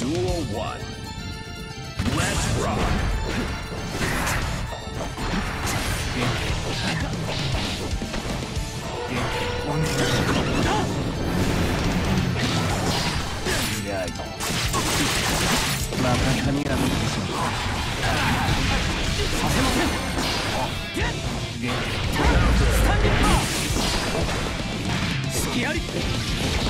Duel 1. Let's rock! Standing up! Skiari!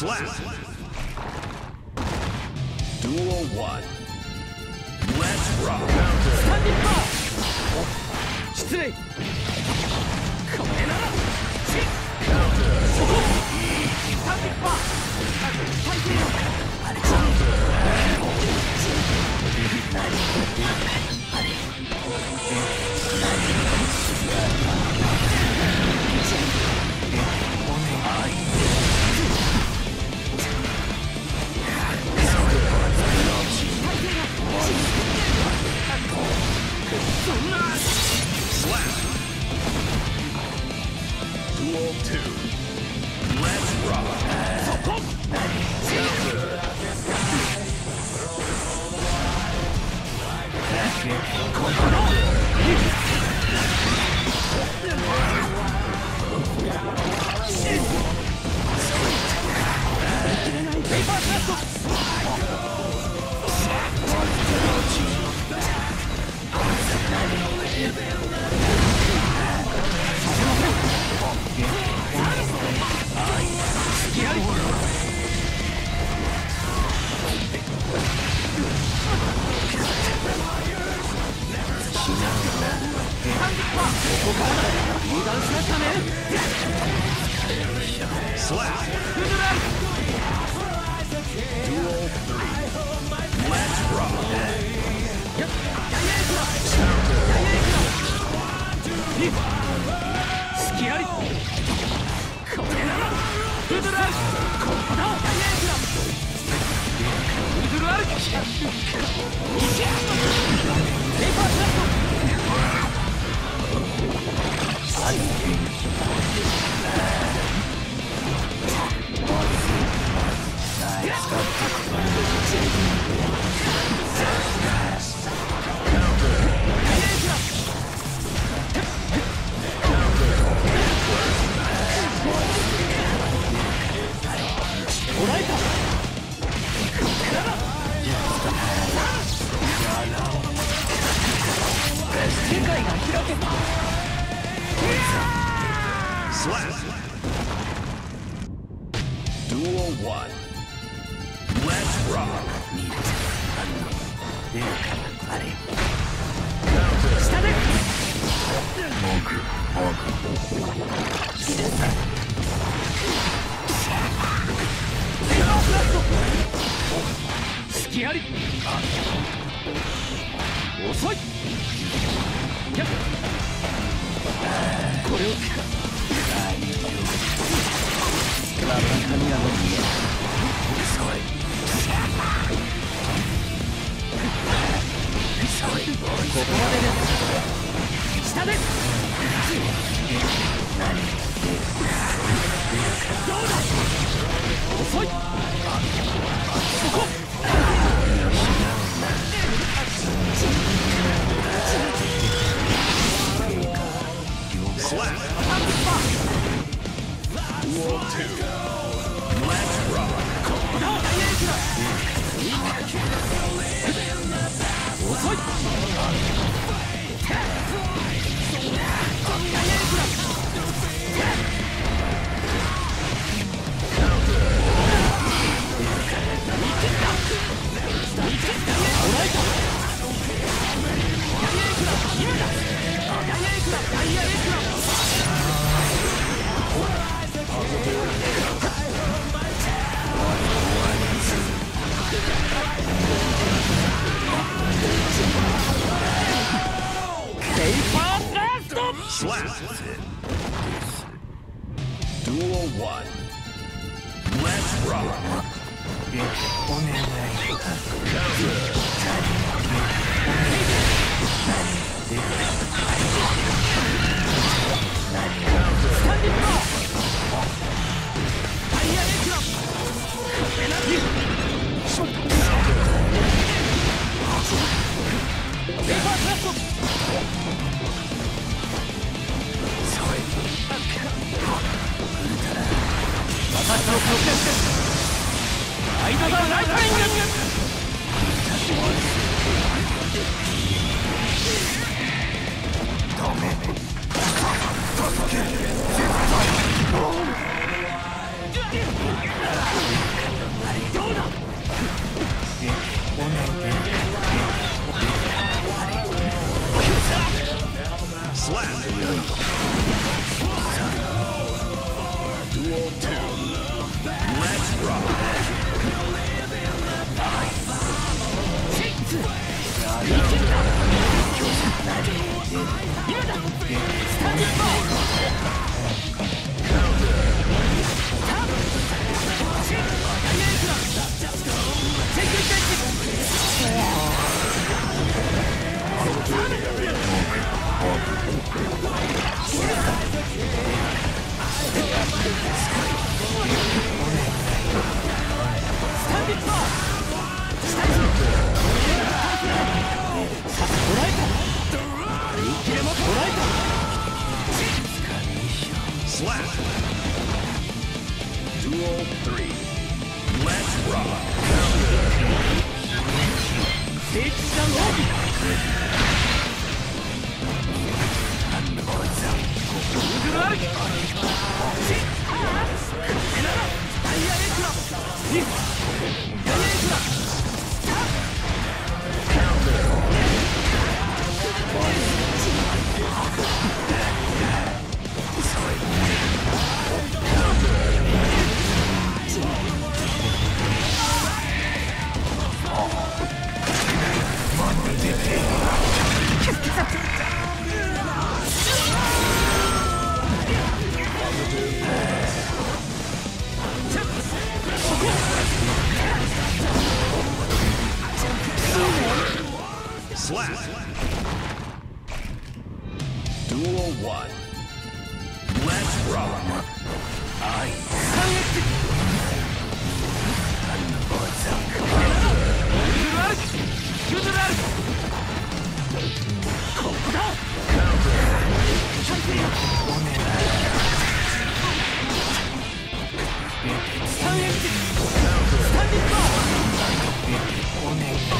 Slap. Duel one. Let's rock. Counter. Standing back. Straight. Counter. Standing back. Counter. Counter. Yeah! one. Let's rock. 下で隙あり遅いこれを神ここまで下です。Slap. One. Counter. Counter. Counter. It's the Lord! Counter. one. Let's run! I am the Berserk. Counter! Counter! Standing! Standing!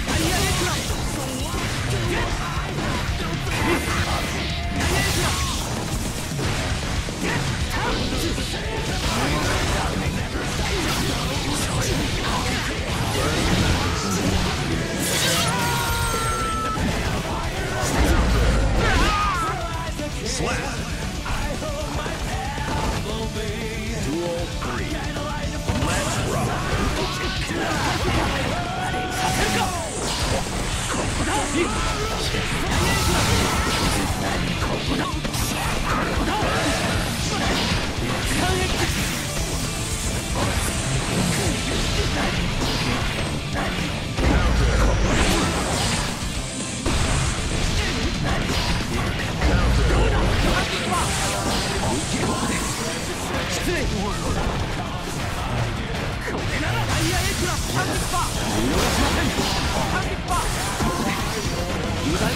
これならダイヤエイクラス30%無料しません30%。無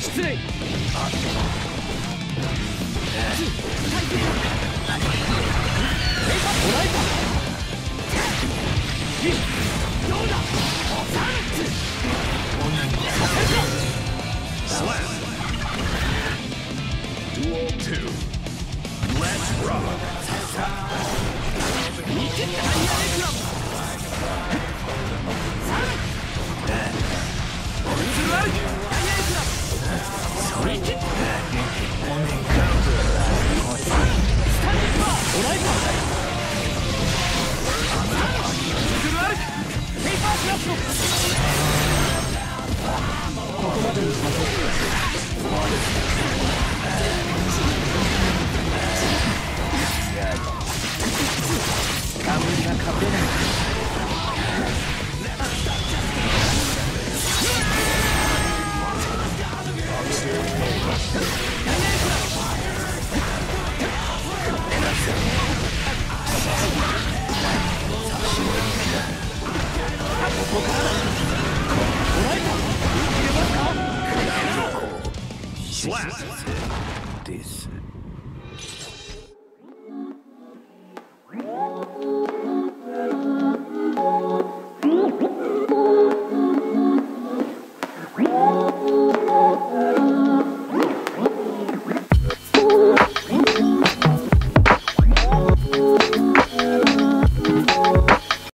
失礼。Slap! This